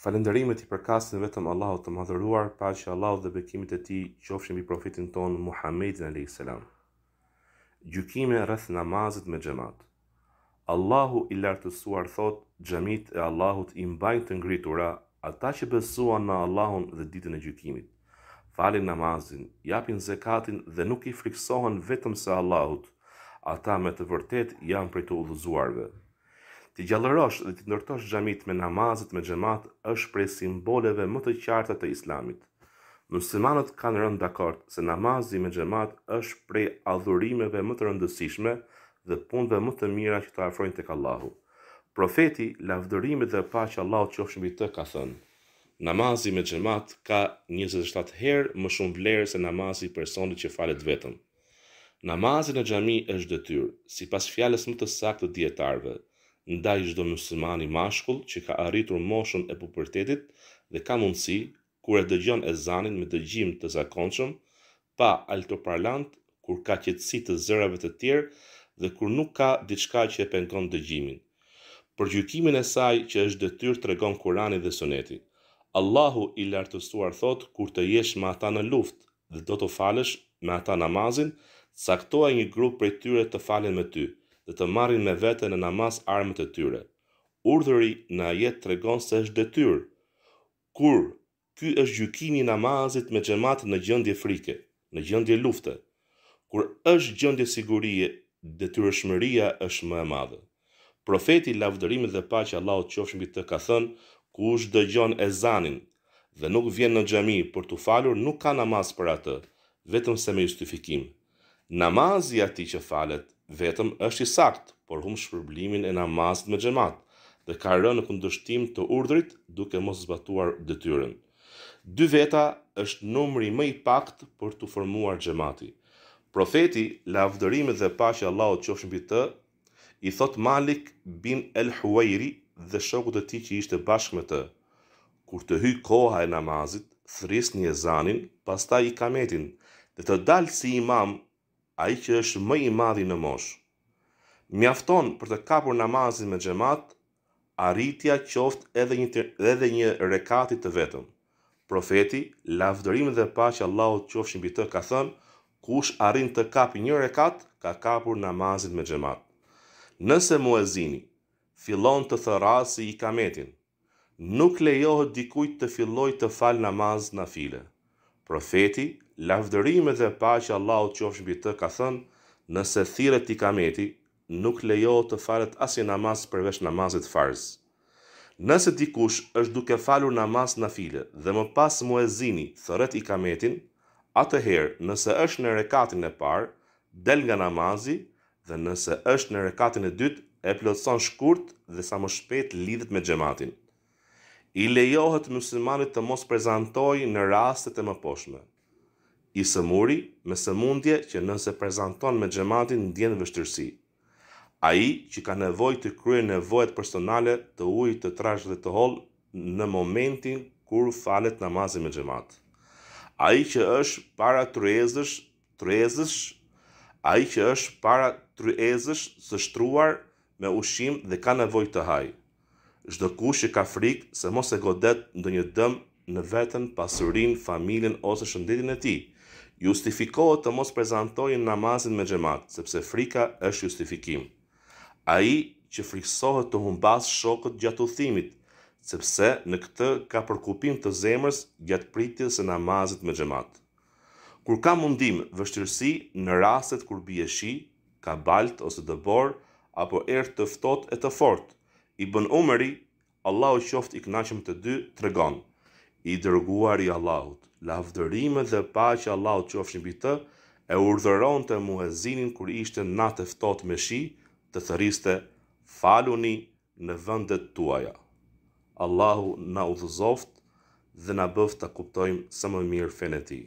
Falënderimet i përkasin vetëm Allahut të Madhëruar, paqja e Allahut dhe bekimet e Tij qofshin mbi profetin tonë Muhammedin alayhis salam. Gjykime rreth namazit me xhemat. Allahu i lartësuar thotë, xhamitë e Allahut i mbajnë të ngritura ata që besuan në Allahun dhe ditën e gjykimit. falin namazin, japin zekatin dhe nuk i frikësohen vetëm se Allahut, ata me të vërtetë janë prej të udhëzuarve. T'i gjallërosh dhe t'i ndërtosh xhamitë me namazet me xhemat është prej simboleve më të qarta të Islamit. Myslimanët kanë rënë dakord se namazi me xhemat është prej adhurimeve më të rëndësishme dhe punëve më të mira që të afrojnë tek Allahu. Profeti, lavdërimet dhe paqja e Allahut qofshin mbi të, ka thënë. Namazi me xhemat ka njëzet e shtatë herë më shumë vlerë se namazi i personit që falet vetëm. Namazi në xhami është detyrë, sipas fjalës më të saktë të dijetarëve, ndaj çdo muslimani mashkull që ka arritur moshën e pubertetit dhe ka mundësi, kur e dëgjon ezanin me dëgjim të zakonshëm, pa altoparlantë, kur ka qetësi të zërave të tjerë dhe kur nuk ka diçka që e pengon dëgjimin. Për gjykimin e saj që është detyrë tregon Kurani dhe Suneti. Allahu i Lartësuar thotë kur të jesh me ata në luftë dhe do të falësh me ata namazin, caktoja një grup prej tyre të falen me ty dhe të marrin me vete në namaz armët e tyre. Urdhëri në ajet tregon se është detyrë, kur Ky është gjykimi i namazit me xhemat në gjendje frike, në gjendje lufte. Kur është gjendje sigurie, detyrëshmëria është më e madhe. Profeti, lavdërimet dhe paqja e Allahut qofshin mbi të, ka thënë, Kush dëgjon ezanin dhe nuk vjen në xhami për t'u falur nuk ka namaz për atë, vetëm se me justifikim, Namazi i atij që falet vetëm është i saktë, por humb shpërblimin e namazit me xhemat dhe ka rënë në kundërshtim të urdhrit duke mos zbatuar detyrën. Dy veta është numri më i paktë për t'u formuar xhemati. Profeti, lavdërimet dhe paqja e Allahut qofshin mbi të, I thotë Malik bin el-Huwejrith e shokut të tij që ishte bashkë me të, Kur të hyjë koha e namazit, thrisni ezanin, pastaj ikametin, dhe të dalë si imam ai që është më i madhi në moshë. Mjafton për të kapur namazin me xhemat arritja qoftë edhe një edhe një rekati të vetëm. Profeti, lavdërimi dhe paqja e Allahut qofshin mbi të, ka thënë, Kush arrin të kapë një rekat, ka kapur namazin me xhemat. Nëse muezini fillon të thërrasë ikametin, nuk lejohet dikujt të fillojë të falë namaz nafile. Profeti, lavdërimi dhe paqja e Allahut qofshin mbi të, ka thënë, Nëse thirret ikameti, Nuk lejohet të falet asnjë namaz përveç namazit farz. Nëse dikush është duke falur namaz nafile dhe më pas muezini thërret ikametin, atëherë nëse është në rekatin e parë, del nga namazi dhe nëse është në rekatin e dytë, e plotëson shkurt dhe sa më shpejt lidhet me xhematin. I lejohet myslimanit të mos prezantojë në rastet e mëposhtme. I sëmuri me sëmundje që nëse prezanton me xhematin ndjen vështirësi. Ai që ka nevojë të kryejë nevojat personale të ujë të trashë dhe të hollë në momentin kur falet namazi me xhemat. Ai që është para tryezës tryezës ai që është para tryezës së shtruar me ushqim dhe ka nevojë të hajë. Çdokush që ka frikë se mos e godet ndonjë dëm në veten, pasurinë, familjen ose shëndetin e tij, justifikohet të mos prezantojë namazin me xhemat, sepse frika është justifikim. Ai që frikësohet të humbasë shokët gjatë udhëtimit, sepse në këtë ka preokupim të zemrës gjatë pritjes së namazit me xhemat. Kur ka mundim, vështirësi, në rastet kur bie shi, Ka baltë ose dëborë, apo erë të ftohtë e të fortë. Ibën Umeri, Allahu qoftë i kënaqur me të dy, tregon, I Dërguari i Allahut, lavdërimet dhe paqja e Allahut qofshin mbi të, e urdhëronte muezinin kur ishte natë e ftohtë me shi, të thërriste, Faluni në vendet tuaja. Allahu na udhëzoftë dhe na bëftë ta kuptojmë sa më mirë fenë e Tij.